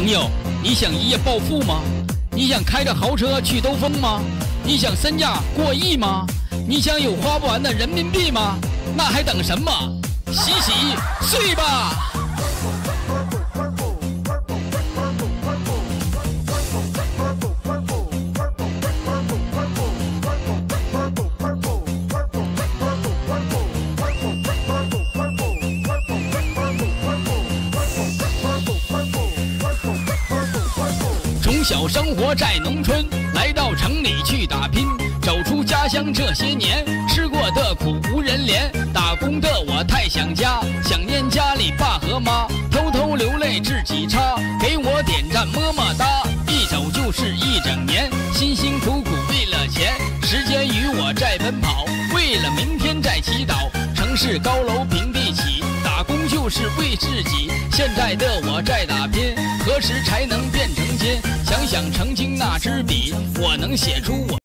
朋友，你想一夜暴富吗？你想开着豪车去兜风吗？你想身价过亿吗？你想有花不完的人民币吗？那还等什么？洗洗睡吧！小生活在农村，来到城里去打拼，走出家乡这些年，吃过的苦无人怜。打工的我太想家，想念家里爸和妈，偷偷流泪自己擦，给我点赞么么哒。一走就是一整年，辛辛苦苦为了钱，时间与我在奔跑，为了明天在祈祷。城市高楼平地起，打工就是为自己。现在的我在打拼，何时才能变成？想曾经那支笔，我能写出我。